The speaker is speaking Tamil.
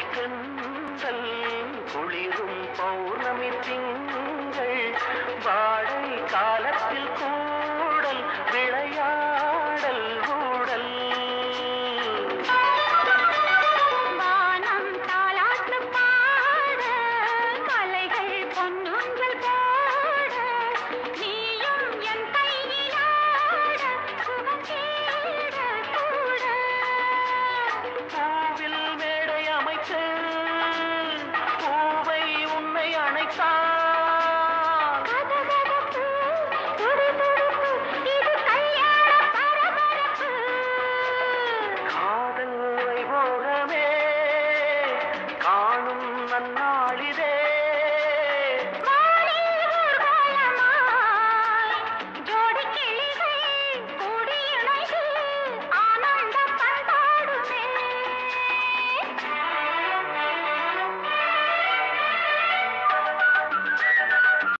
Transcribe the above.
செந்தல். அந்நாளில்